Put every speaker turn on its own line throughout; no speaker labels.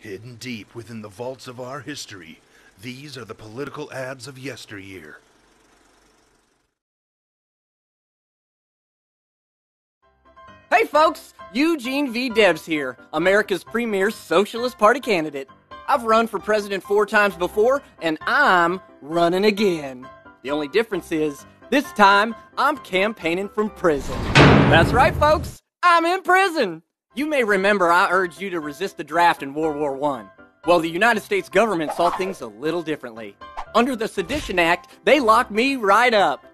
Hidden deep within the vaults of our history, these are the political ads of yesteryear.
Hey folks, Eugene V. Debs here, America's premier Socialist Party candidate. I've run for president four times before, and I'm running again. The only difference is, this time, I'm campaigning from prison. That's right, folks, I'm in prison. You may remember I urged you to resist the draft in World War I. Well, the United States government saw things a little differently. Under the Sedition Act, they locked me right up.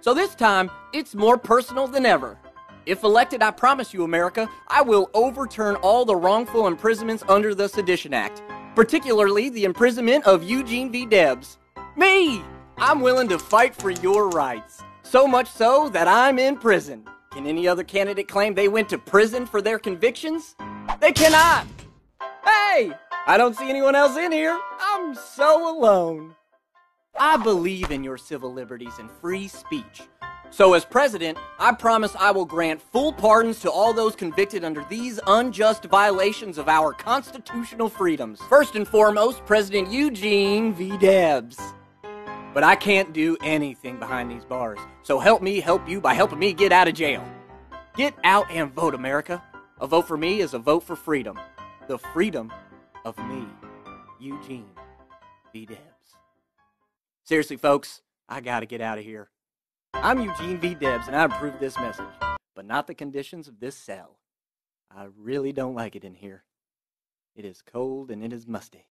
So this time, it's more personal than ever. If elected, I promise you, America, I will overturn all the wrongful imprisonments under the Sedition Act, particularly the imprisonment of Eugene V. Debs. Me! I'm willing to fight for your rights. So much so that I'm in prison. Can any other candidate claim they went to prison for their convictions? They cannot! Hey! I don't see anyone else in here. I'm so alone. I believe in your civil liberties and free speech. So, as president, I promise I will grant full pardons to all those convicted under these unjust violations of our constitutional freedoms. First and foremost, President Eugene V. Debs. But I can't do anything behind these bars. So, help me help you by helping me get out of jail. Get out and vote, America. A vote for me is a vote for freedom. The freedom of me, Eugene V. Debs. Seriously, folks, I gotta get out of here. I'm Eugene V. Debs, and I approve this message, but not the conditions of this cell. I really don't like it in here. It is cold and it is musty.